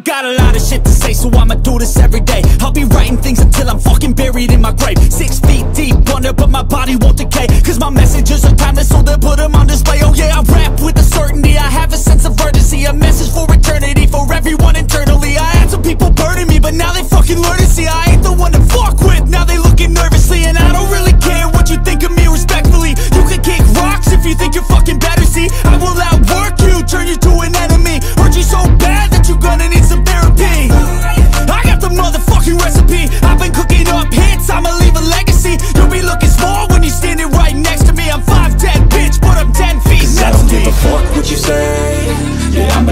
got a lot of shit to say, so I'ma do this every day. I'll be writing things until I'm fucking buried in my grave. Six feet deep under, but my body won't decay. Cause my messages are timeless, so they'll put them on display. Oh yeah, I rap with a certainty. I have a sense of urgency,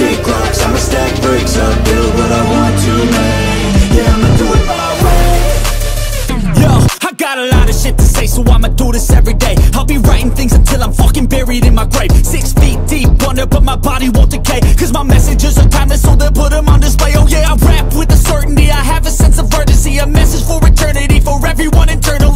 kick rocks I'ma stack bricks up, build what I want to make Yeah, I'ma do it my way Yo, I got a lot of shit to say, so I'ma do this every day. I'll be writing things until I'm fucking buried in my grave. Six feet deep under, but my body won't decay. Cause my messages are timeless, so they'll put them on display. Oh yeah, I rap with a certainty. I have a sense of urgency, a message for eternity, for everyone internally.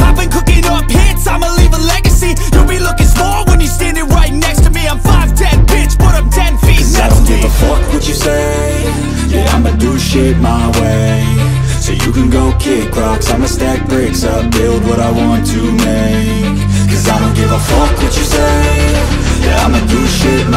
I've been cooking up hits, I'ma leave a legacy. You'll be looking small when you're standing right next to me. I'm 5'10", bitch, but I'm 10 feet Cause I don't give a fuck what you say. Yeah, I'ma do shit my way. So you can go kick rocks. I'ma stack bricks up, build what I want to make. Cause I don't give a fuck what you say. Yeah, I'ma do shit my way